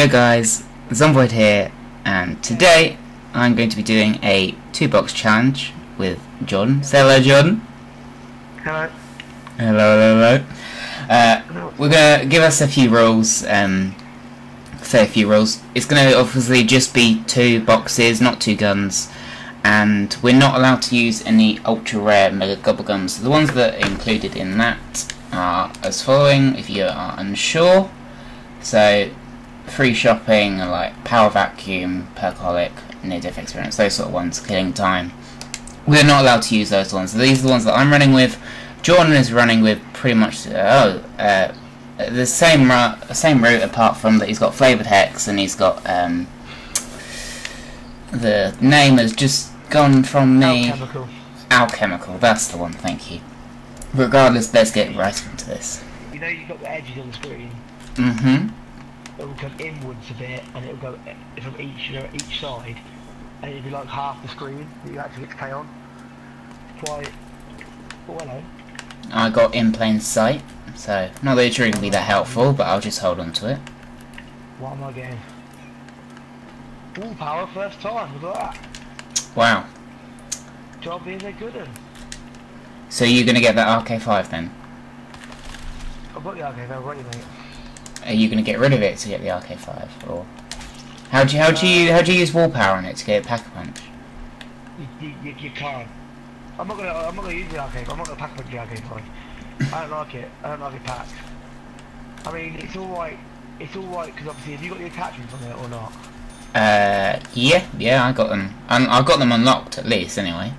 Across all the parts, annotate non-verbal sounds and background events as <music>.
Yo guys, Zomboid here, and today I'm going to be doing a two box challenge with John. Say hello, John. Hello. Hello, hello, hello. Uh, we're gonna give us a few rules. Um, say a few rules. It's gonna obviously just be two boxes, not two guns, and we're not allowed to use any ultra rare mega gobble guns. The ones that are included in that are as following. If you are unsure, so free shopping like power vacuum, Perkaholic, near death experience, those sort of ones, killing time. We're not allowed to use those ones. So these are the ones that I'm running with. Jordan is running with pretty much oh uh, the same ru- same route apart from that he's got flavored hex and he's got um, the name has just gone from me. Alchemical. Alchemical, that's the one. Thank you. Regardless, let's get right into this. You know you've got the edges on the screen. Mm-hmm. It will come inwards a bit, and it will go e- from each you know, each side, and it'll be like half the screen that you actually get to play on. Quite. Oh hello. Eh? I got in plain sight, so not that it's really gonna be that helpful, but I'll just hold on to it. What am I getting? All power first time. Look at that. Wow. Job being a good one. So you're gonna get that RK5 then? I've got the okay, they're ready, mate. Are you gonna get rid of it to get the RK5, or how do you how do you how do you use wall power on it to get pack a punch? You, you, you, can't. I'm not gonna. I'm not gonna use the arcade. I'm not gonna pack a punch the arcade point. I don't like it. I don't like it packed. I mean, it's all right. It's all right because obviously, have you got the attachments on it or not? Uh, yeah, yeah, I got them. Un- I've got them unlocked at least, anyway.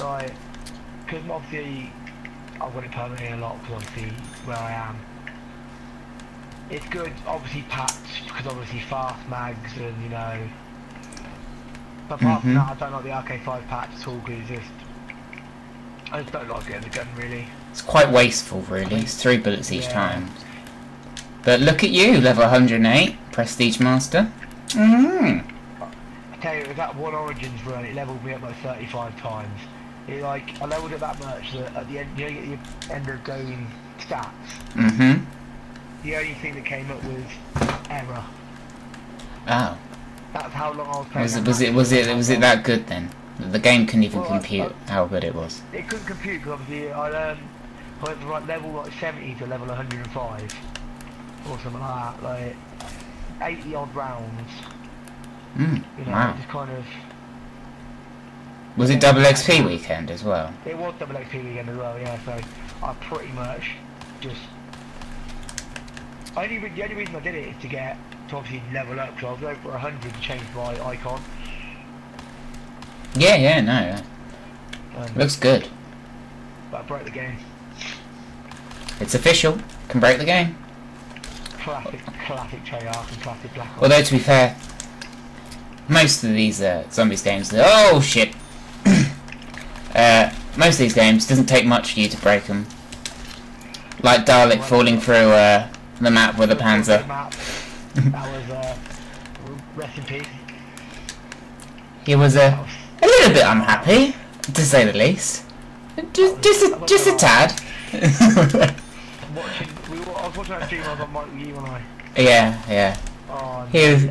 Right. Because obviously, I've got it permanently unlocked because obviously where I am. It's good, obviously packed because obviously fast mags and you know. But apart from Mhm. that, I don't like the RK5 patch at all because it's just. I just don't like getting the gun really. It's quite wasteful, really. It's three bullets each Yeah. time. But look at you, level 108, Prestige Master. Mm. I tell you, with that one Origins run, it leveled me up like 35 times. Like, I leveled it that much that at the end, you know, you get your end of going stats. Mm-hmm. The only thing that came up was error. Oh. That's how long I was playing. Was it was it was it was it that good then? The game couldn't even Well, I- compute how good it was. It couldn't compute because obviously I um, I went from like level like 70 to level 105 or something like that. Like 80 odd rounds. Mm. You know, Wow. just kind of. Was it double XP weekend as well? It was double XP weekend as well, yeah. So I pretty much just. Only the only reason I did it is to get to obviously level up because I was over 100 to change my icon. Yeah, yeah, no. Um, Looks good. but I broke the game. It's official. Can break the game. Classic, classic Treyarch and classic Black Ops. Although to be fair, most of these uh, zombies games, oh shit. Uh, most of these games doesn't take much for you to break them. Like Dalek falling through uh, the map with a Panzer. <laughs> That was uh, rest in peace. He was uh, a little bit unhappy, to say the least. Just, just a, just a tad. watching. We were, I was watching that stream. I was on mic with you I. yeah, yeah. Oh, He was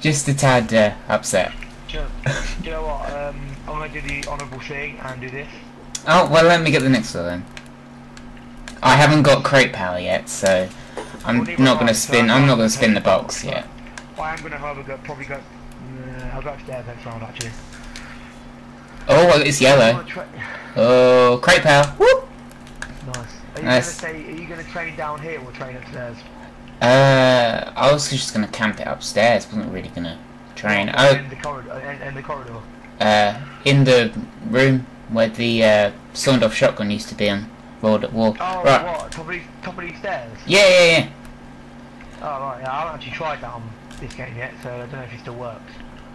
just a tad uh, upset. do, you know, do you know what? Um, I'm gonna do the honourable thing and do this. Oh, well, let me get the next one then. I haven't got crate power yet, so I'm Well, not gonna I, so spin. I I'm not gonna spin the box box, yet. I am gonna have a go. Probably go. Uh, I'll go upstairs next round actually. Oh, well, it's yellow. Tra- Oh, crate power. Whoop. nice. Are you Nice. gonna say? Are you gonna train down here or train upstairs? Uh, I was just gonna camp it upstairs. wasn't really gonna train. Or Oh, In the corridor. In, in the corridor. Uh, in the room where the uh, sawned-off shotgun used to be on wall. wall. Oh, right. what? Top of, these, top of these stairs? Yeah, yeah, yeah. Oh, right. Yeah, I haven't actually tried that on this game yet, so I don't know if it still works.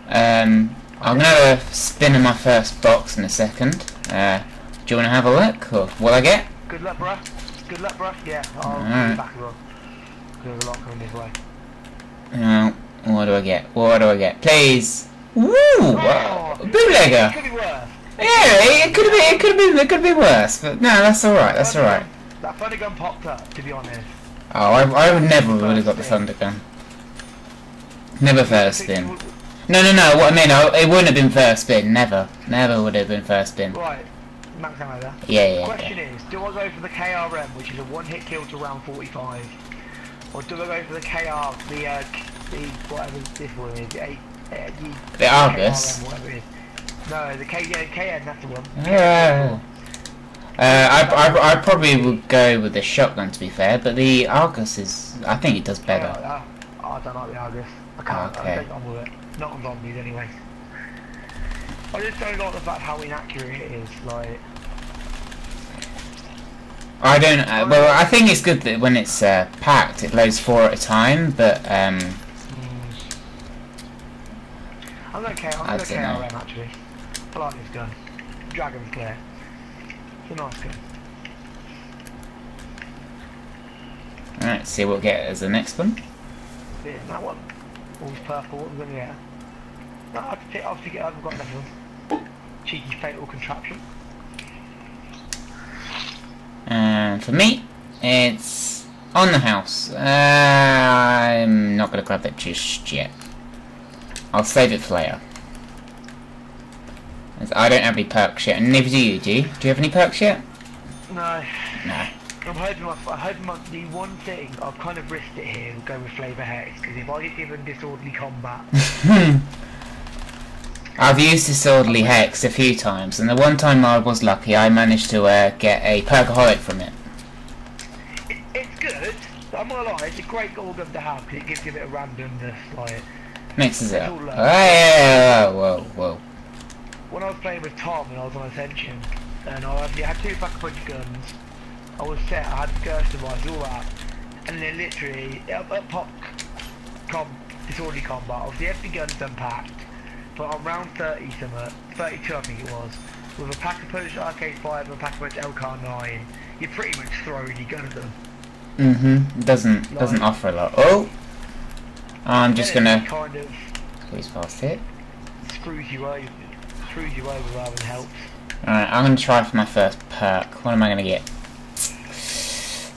Um, I'm gonna spin in my first box in a second. Uh, do you want to have a look, or what I get? Good luck, bruh. Good luck, bruh. Yeah, I'll Alright. back as well. There's a lot coming this way. No, what do I get? What do I get? Please. Woo! Wow. Bootlegger. Could be worse. Yeah, it could been. It could have been. It could be worse. But no, that's all right. That's all right. That funny gun popped up, to be honest. Oh, I, I would never would have got the thunder gun. Never first spin. No, no, no. What I mean, I, it wouldn't have been first spin. Never, never would have been first spin. Right, max ammo there. Yeah, yeah. yeah. Question is, do I go for the KRM, which is a one-hit kill to round 45, or do I go for the KR, the uh, the whatever this one is, the, eight, uh, the, The Argus. KRM, whatever it is. No, the K, yeah, KN, that's the one. Yeah. Uh, I, I, I probably would go with the shotgun to be fair, but the Argus is, I think it does better. Uh, oh, I don't like the Argus. I can't. Okay. I don't on with it. Not on zombies anyway. I just don't like the fact how inaccurate it is. Like, I don't, uh, well, I think it's good that when it's uh, packed, it loads four at a time, but um. I'm okay. I'm gonna don't know. Actually. I like this gun. Dragon's Clear. It's a nice gun. alright, see what we'll get as the next one. Yeah, that one. Always purple. What we're gonna? No, pick. I'll pick it. I've got another one. Cheeky fatal contraption. And for me, it's on the house. Uh, I'm not going to grab that just yet. I'll save it for later. As I don't have any perks yet, and neither do you, do you? Do you have any perks yet? No. No. I'm hoping, my, I'm hoping my, the one thing I've kind of risked it here will go with Flavor Hex because if I get given disorderly combat, <laughs> I've used disorderly hex a few times, and the one time I was lucky, I managed to uh, get a perkaholic from it. it, it's good. But I'm not lie, it's a great organ to have because it gives you a bit of randomness. Like Mixes it up. all, whoa, whoa. when I was playing with Tom and I was on Ascension, and I had two back punch guns. I was set. I had the Gersh device, all that, and then literally up, up pop com disorderly combat. Obviously, every gun's unpacked. But on round 30 something, 32 I think it was, with a pack of punch RK5 and a pack of punch LK9, you're pretty much throwing your gun at them. Mm-hmm. Doesn't doesn't offer a lot. Oh, I'm just gonna kind of squeeze past it. screws you over, screws you over rather than helps. Alright, I'm gonna try for my first perk. What am I gonna get?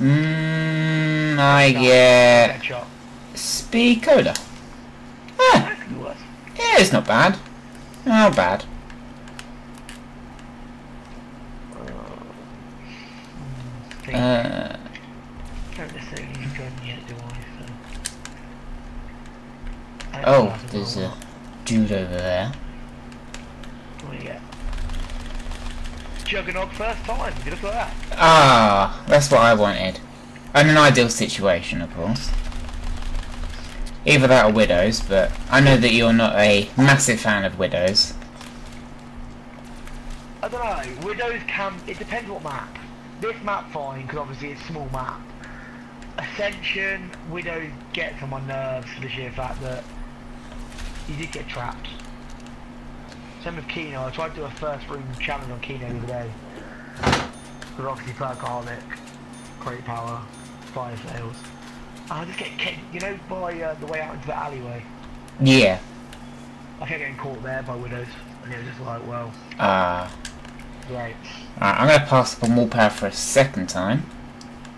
Mmm, I get speed cola. Ah, That could be worse. yeah, it's not bad. Not bad. Uh, don't necessarily need gun yet, do I? So. I oh, there's a dude over there. What do you get? Juggernog first time. Look at that. Ah, that's what I wanted. In an ideal situation, of course. Either that or widows, but I know that you're not a massive fan of widows. I don't know. Widows can. It depends what map. This map fine because obviously it's a small map. Ascension, Widows gets on my nerves for the sheer fact that you did get trapped. Same with Kino. I tried to do a first room challenge on Kino the other day. Because obviously Perkaholic, Crate Power, Fire Sales. I just get kicked, you know, by uh, the way out into the alleyway. Yeah. I kept getting caught there by Widows. And it was just like, well, Ah. great. Alright, I'm gonna pass up on wall power for a second time.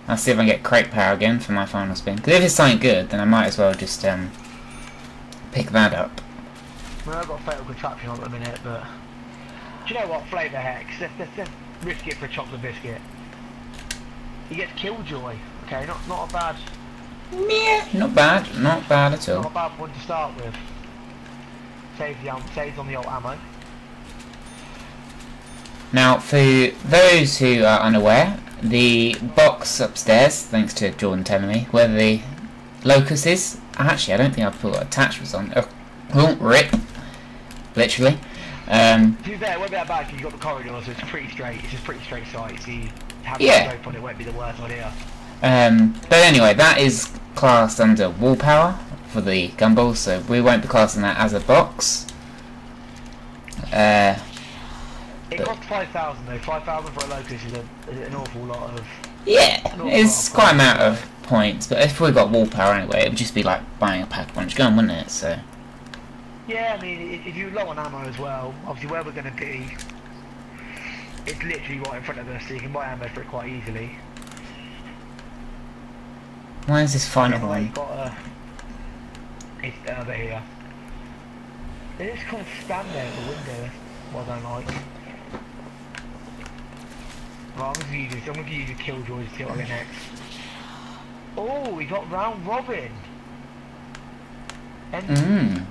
I'll see if I can get crate power again for my final spin. Because if it's something good, then I might as well just um pick that up. Mean, I've got a fatal contraption on at the minute, but do you know what? Flavour hex. Let's, let's, let's risk it for a chocolate biscuit. He gets killjoy. Okay, not not a bad, Yeah, not bad, not bad at all. not a bad one to start with. Saves the um, saves on the old ammo. Now, for those who are unaware, the box upstairs, thanks to Jordan telling me, where the locus is, actually I don't think I've put attachments on. Oh, oh rip. Literally. Um, To be fair, it won't be that bad because you've got the corridor, so it's pretty straight. It's just pretty straight sight. So you have Yeah. scope on it won't be the worst idea. Um, but anyway, that is classed under wall power for the gumball, so we won't be classing that as a box. Uh, It costs five thousand though. Five thousand for a locus is, a, is an awful lot of. yeah, it's a lot of quite a amount of points, but if we got wall power anyway, it would just be like buying a pack punch gun, wouldn't it? So, Yeah, I mean, if, if you're low on ammo as well, obviously where we're going to be, it's literally right in front of us, so you can buy ammo for it quite easily. Where's this final Anyway, one? got a. It's over here. They just kind of stand there at the window. What I don't like. Right, I'm gonna use this. I'm gonna use a killjoy to see what I get next. Oh, we got round robin. And Mmm.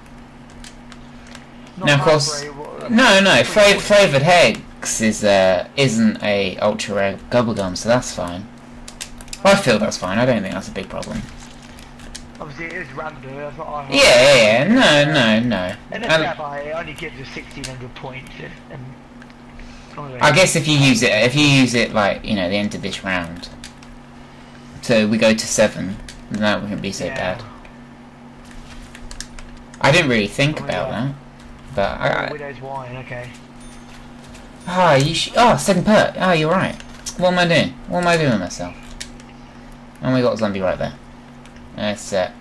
Now, of course- what- No, no, fla- flavored hex is uh, isn't a ultra rare bubblegum, so that's fine. I feel that's fine. I don't think that's a big problem. Obviously, it is random. That's not our Yeah, yeah, yeah. No, no, no. And it only gives us 1600 points. And, and I guess if you use it, if you use it like you know the end of this round, so we go to seven, then that wouldn't be so Yeah. bad. I didn't really think Oh, about yeah. that, but I, I Widow's Wine, okay. ah, you sh- oh second perk. Oh, you're right. What am I doing? What am I doing with myself? And we got a zombie right there. That's it.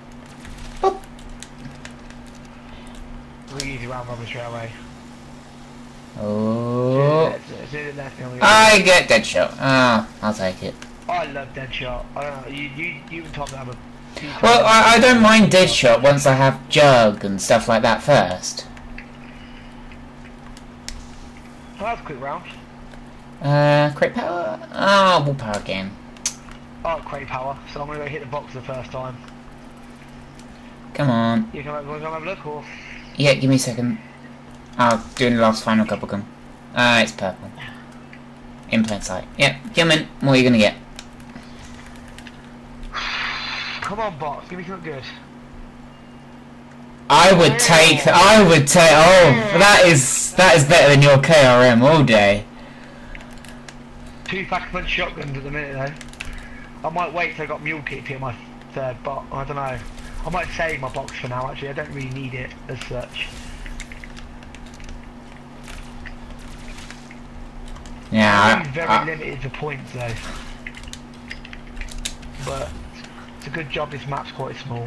We use round robin straight away. Oh, As soon as it left me, I'm I get dead shot. Ah, I'll take it. I love Deadshot. I don't know, you, you, you and Tom have a... Well, I, I don't mind Deadshot. once I have jug and stuff like that first. Oh, that was a quick round. Uh, crit power? Ah, oh, power again. Oh, crate power. So I'm gonna go hit the box the first time. Come on. You come over, come have a look, or... Yeah, give me a second. I'll do the last final couple gun. Ah, it's purple. In plain sight. Yep, come in. What are you gonna get? Come on, box. Give me something good. I would take. I would take. Oh, that is that is better than your KRM all day. Two pack-a-punch shotguns at the minute, though. I might wait till I got mule kit to get my third box. I don't know. I might save my box for now, actually. I don't really need it as such. Yeah, I'm very I, limited to points, though. But it's a good job this map's quite small.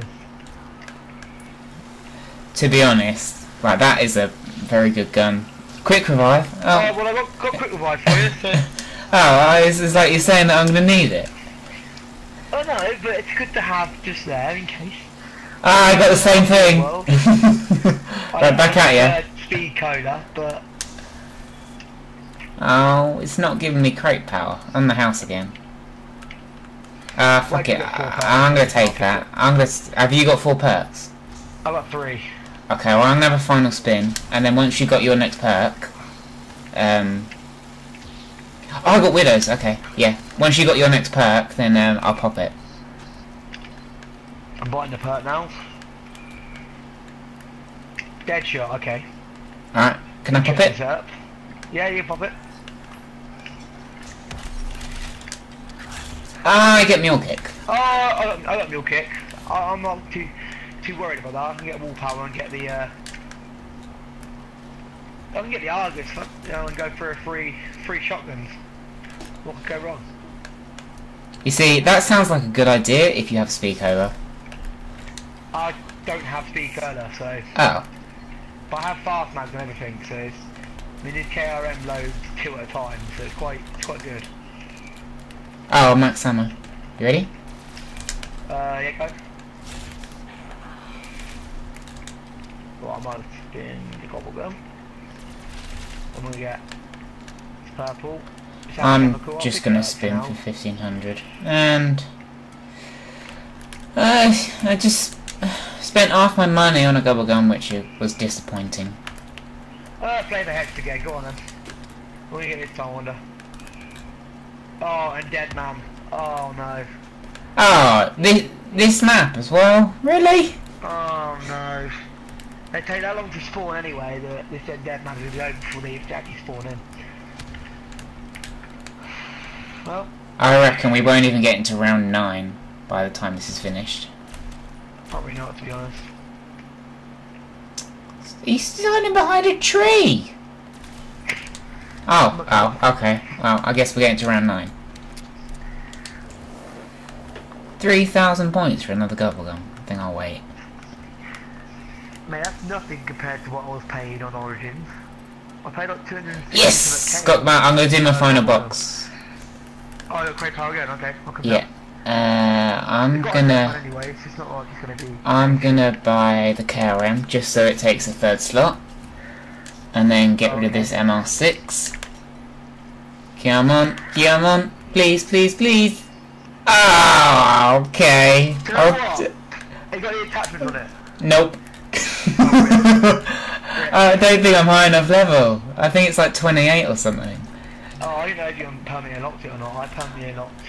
to be honest, right, that is a very good gun. Quick revive. Oh, Oh, well, I got, got quick revive for you, so... <laughs> oh, it's, it's like you're saying that I'm gonna need it. Oh no, but it's good to have just there in case. Ah, I got the same thing. <laughs> <laughs> Right, back at you. you. Speed cola, but Oh, it's not giving me crate power. On the house again. Uh, fuck it. got four perks. I'm gonna take that. I'm gonna. Have you got four perks? I got three. Okay, well I'm gonna have a final spin, and then once you got your next perk, um. Oh, I got widows. Okay, yeah. Once you got your next perk, then um, I'll pop it. I'm buying the perk now. Dead shot, okay. All right, can I pop it? up. Yeah, you pop it. Ah, I get mule kick. Oh, I got, I got mule kick. I, I'm not too too worried about that. I can get wall power and get the. Uh, I can get the Argus, you know, and go for a free free shotguns. What could go wrong? You see, that sounds like a good idea if you have speak over. I don't have speed cola, so Oh, but I have fast mags and everything, so it's, I mean, KRM loads two at a time, so it's quite it's quite good. Oh, max ammo. You ready? Uh, yeah, go. Well, I might have spin the gobble gum. I'm gonna get purple. I'm just gonna spin for fifteen hundred, and uh, I just spent half my money on a gobble gum, which was disappointing. Uh, play the hex again, go on then. What do you get this time, I wonder? Oh, and Dead Man. Oh no. Ah, oh, this this map as well, really? Oh no. They take that long to spawn anyway, that they said Dead Man will be over before they actually spawn in. Well, I reckon we won't even get into round nine by the time this is finished. probably not to be honest. He's hiding behind a tree. Oh, oh, okay. Well, I guess we're getting to round nine. Three thousand points for another gobble gum. I think I'll wait. Mate, that's nothing compared to what I was paid on Origins. I paid like 250 Yes, got. I'm gonna do my final box. Oh, you're Crate Power again, okay. I'll come Yeah. Uh, I'm We've got a gonna Anyway, so it's not like gonna be. I'm gonna buy the KRM just so it takes a third slot, and then get rid of this MR6. Come on, come on, please, please, please. Ah, okay. Do you Oh? It got the attachment on it. nope. <laughs> I don't think I'm high enough level. I think it's like 28 or something. Oh, I didn't know if you permanently unlocked it or not. I permanently unlocked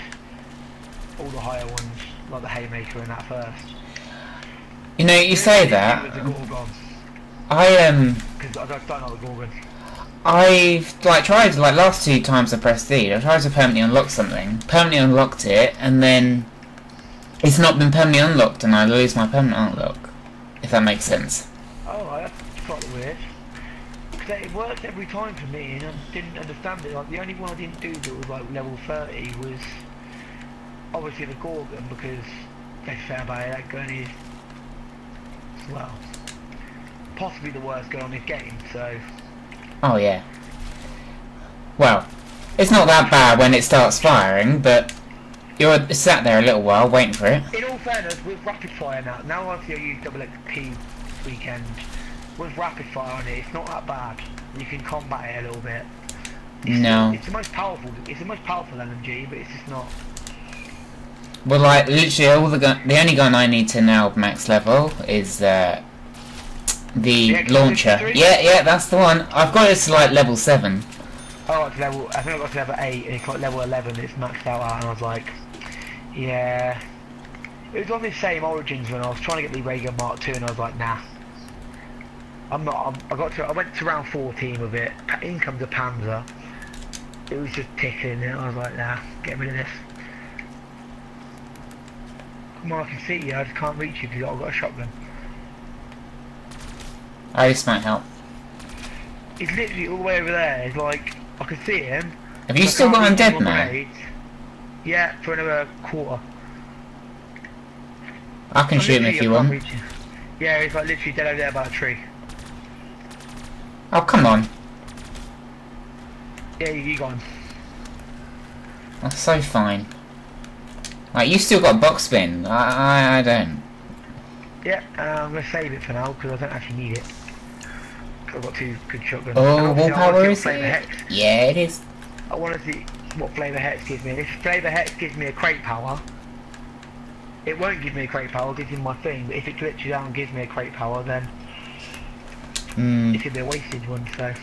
all the higher ones, like the Haymaker and that first. You know, you say that. I um, because I don't, don't know the Gorgon. I've like tried like last two times I pressed E. I tried to permanently unlock something, permanently unlocked it, and then it's not been permanently unlocked, and I lose my permanent unlock. If that makes sense. Oh, that's quite weird. Because it worked every time for me, and I didn't understand it. Like the only one I didn't do that was like level 30 was obviously the Gorgon, because say about it, that gun is well possibly the worst gun on this game. So Oh yeah. Well, it's not that bad when it starts firing, but you're sat there a little while waiting for it. in all fairness, with rapid fire now, now obviously I use double XP weekend. With rapid fire on it, it's not that bad. You can combat it a little bit. It's No. It's the most powerful. It's the most powerful LMG, but it's just not. Well, like literally all the gun, the only gun I need to now max level is uh, the The launcher. X53? Yeah, yeah, that's the one. I've got it to like level seven. Oh, it's level. I think I got to level eight, and it's like level eleven. It's maxed out and I was like, yeah. It was on the same origins when I was trying to get the Reagan Mark II, and I was like, nah. I'm not. I'm, I got to. I went to round 14 with it. In comes a Panzer. It was just ticking, and I was like, nah, get rid of this. Come on, I can see you. I just can't reach you because I've got a shotgun. Oh, this might help. He's literally all the way over there. It's like I can see him. Have you still got him on man? Yeah, for another quarter. I can I'm shoot him if you want. Yeah, he's like literally dead over there by a tree. Oh, come on. Yeah, you, got him. That's so fine. Like, you still got box spin. I, I, I don't. Yeah, uh, I'm gonna save it for now because I don't actually need it. I've got two good shotguns. Oh, And power I is what it? Hex. Yeah, it is. I want to see what Flavor Hex gives me. If Flavor Hex gives me a crate power, it won't give me a crate power. It gives me my thing. But if it glitches out and gives me a crate power, then Hmm. it could be a wasted one. So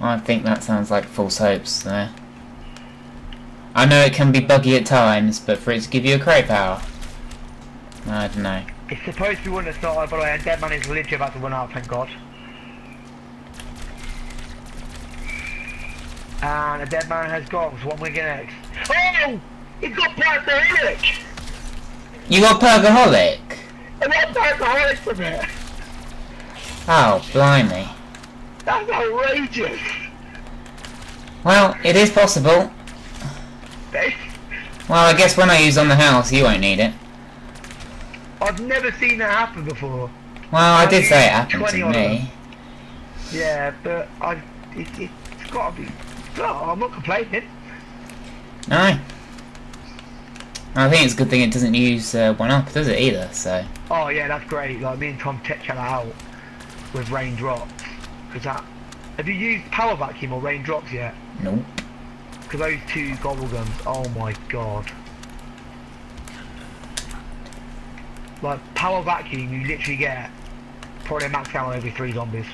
I think that sounds like false hopes there. I know it can be buggy at times, but for it to give you a crate power, I don't know. it's supposed to be one that started. By the way, and Deadman is literally about to run out. Thank God. And a dead man has gone, so what am we gonna next? Oh! He's got Perkaholic! You got Perkaholic? I got Perkaholic from it! Oh, blimey. That's outrageous! Well, it is possible. Well, I guess when I use on the house, you won't need it. I've never seen that happen before. Well, I did I've say it happened to on me. Yeah, but I, it, it's gotta be. No, I'm not complaining. No. I think it's a good thing it doesn't use uh, one up, does it either? So Oh yeah, that's great. Like me and Tom checked that out with raindrops. Cause that. Have you used power vacuum or raindrops yet? nope. Because those two gobble guns, oh my god. Like, power vacuum, you literally get probably a max out on every three zombies.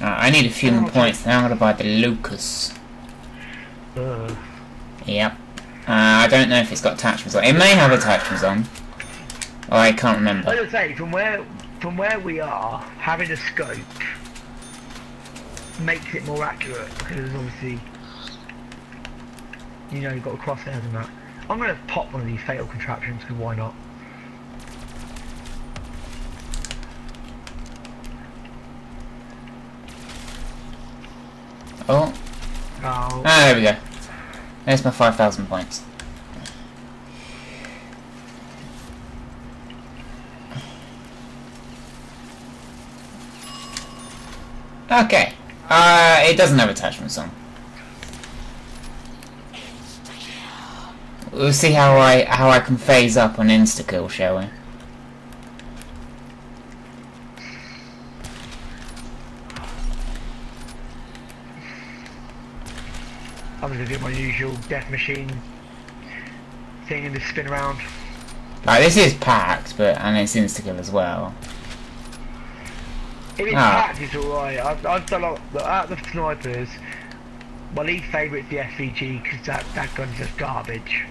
Uh, I need a few more Okay. points. Now I'm gonna buy the Locus. Ugh. Yep. Uh, I don't know if it's got attachments on. It may have attachments on. Oh, I can't remember. I say, from where, from where we are, having a scope makes it more accurate, because obviously, you know, you've got a crosshairs and that. I'm gonna pop one of these fatal contraptions, because why not? Oh, Oh, ah, there we go. There's my 5,000 points. Okay. Uh, it doesn't have attachments on. we'll see how I how I can phase up on insta kill, shall we? I'm my usual death machine thing and just spin around. Like this is packed, but and it's insta kill as well. If it's Ah. packed, it's alright. I've, I've done a lot, out of the snipers, my least favourite's the SVG because that, that gun's just garbage.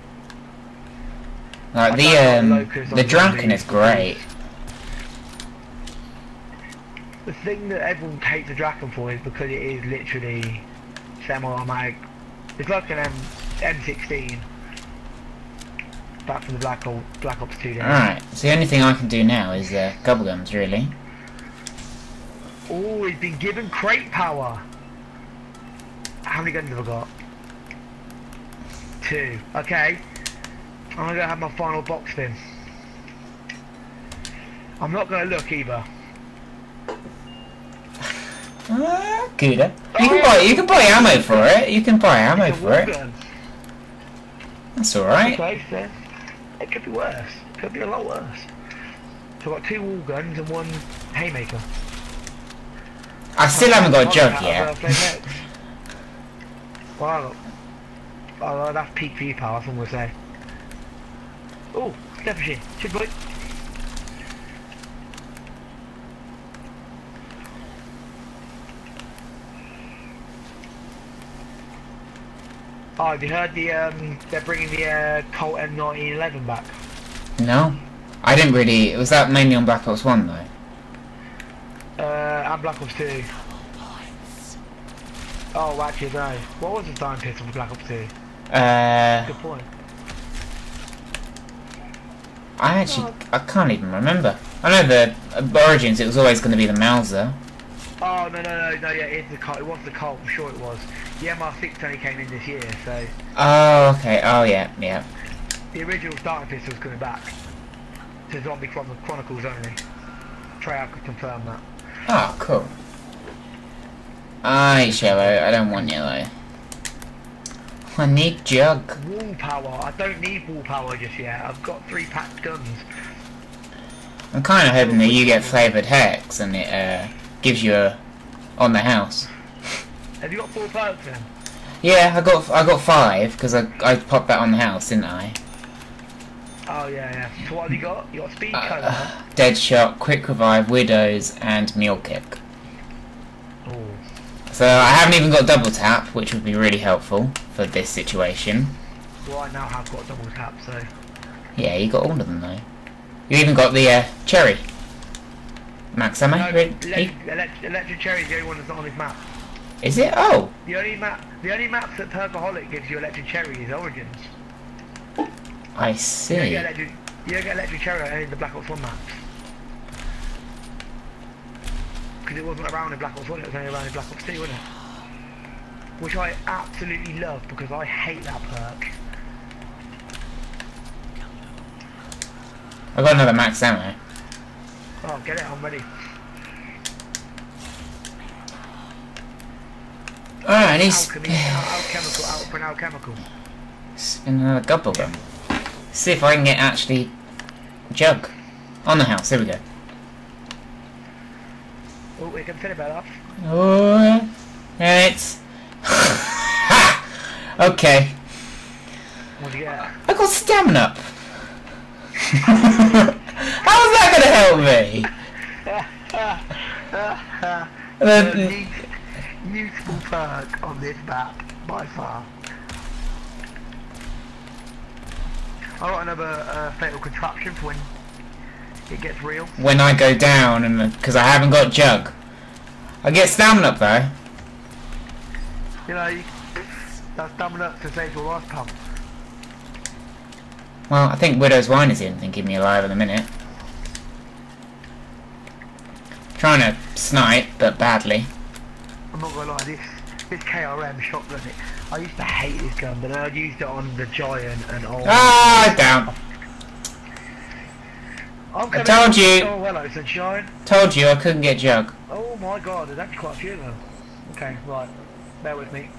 Like I the um the on Drakon is great. The thing that everyone hates the Drakon for is because it is literally semi-automatic. It's like an M M16. Back from the Black Ops Black Ops 2 days. Alright, so the only thing I can do now is uh, gobblegums, really. Oh, he's been given crate power. How many guns have I got? Two. Okay. I'm gonna have my final box then. I'm not gonna look either. Ah, good. You can buy you can buy ammo for it. You can buy ammo for it. That's alright. Okay. It could be worse. It Could be a lot worse. So I've got two wall guns and one haymaker. I still haven't got a jug yet. a flame next. <laughs> Well, oh, that's peak for you, pal. That's what I'm gonna say. Oh, step machine. Chip boy. Oh, have you heard the um? They're bringing the uh, Colt M1911 back. No, I didn't really. It was that mainly on Black Ops One though? Uh, and Black Ops 2. Oh, actually, no. What was the time pistol for Black Ops 2? Uh, Good point. I actually I can't even remember. I know the uh, Origins. It was always going to be the Mauser. Oh, no, no, no, no, yeah, it's the Colt. It was the Colt, I'm sure it was. The MR6 only came in this year, so Oh, okay. Oh, yeah, yeah. the original starting pistol's coming back. To Zombie Chron- Chronicles only. Treyarch could confirm that. Oh, cool. I yellow. I don't want yellow. I need jug. Wall power. I don't need wall power just yet. I've got three packed guns. I'm kind of hoping that you get flavored hex and it uh, gives you a on the house. Have you got four perks then? Yeah, I got I got five because I I popped that on the house, didn't I? Oh, yeah, yeah. So what have you got? You got speed Uh. Dead shot, quick revive, widows, and mule kick. Oh. So I haven't even got double tap, which would be really helpful for this situation. Well, I now have got double tap, so. Yeah, you got all of them though. You even got the uh, cherry. Max ammo? No, Re- electric, electric, electric Cherry is the only one that's not on this map. Is it? Oh, The only map, the only maps that Perkaholic gives you Electric Cherry is Origins. I You don't see. get Electric, you don't get Electric Cherry on any of the Black Ops 1 maps. Because it wasn't around in Black Ops 1, it was only around in Black Ops 2, wasn't it? Which I absolutely love because I hate that perk. I got another max ammo. Oh, get it, I'm ready. Ah, Alright, he's Alchemy, al- alchemical, out for an alchemical. spin another uh, gobble gum. See if I can get actually jug on the house. There we go. Oh, we can fit about off. Oh, and it's <laughs> okay. What'd you get? I got stamina up. <laughs> How's that gonna help me? <laughs> the Useful perk on this map, by far. I got another uh, fatal contraption for when it gets real. when I go down, and because I haven't got jug, I get stamina up though. You know, you, that's dumb enough to save your life pump. Well, I think Widow's Wine is in thinking me alive in a minute. Trying to snipe, but badly. I'm not gonna lie, this this KRM shotgun, it, I used to hate this gun, but I used it on the Giant and all. Ah, down. I'm I told you. Oh, hello, sunshine. Told you I couldn't get jug. Oh my god, there's actually quite a few of them. Okay, right. Bear with me.